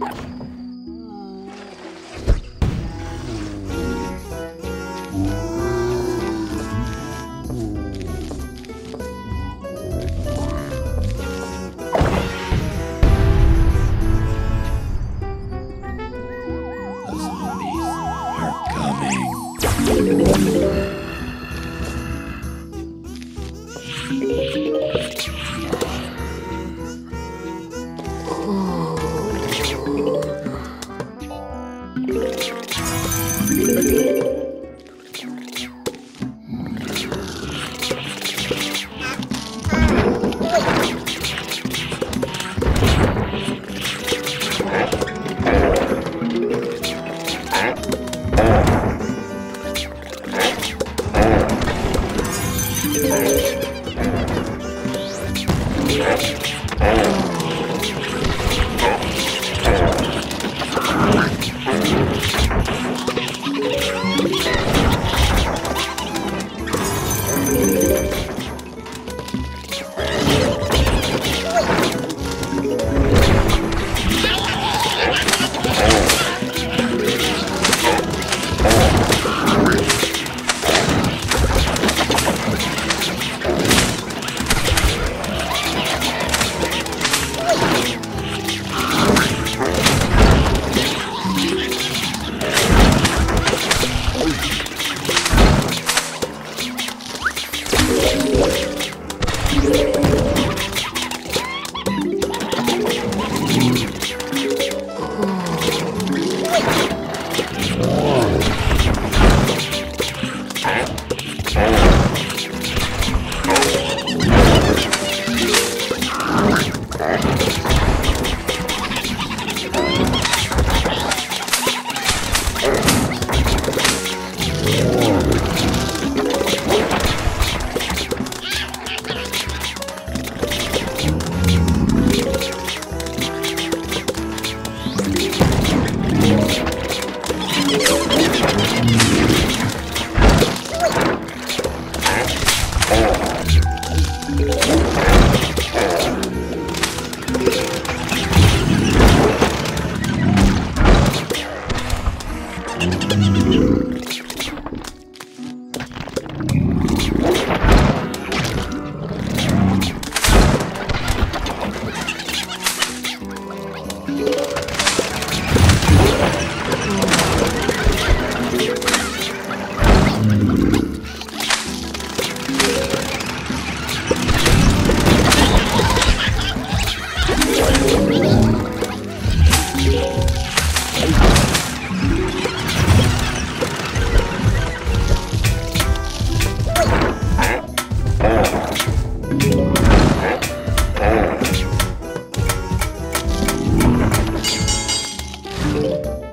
Coming. Oh. Thank mm -hmm. you. Bye.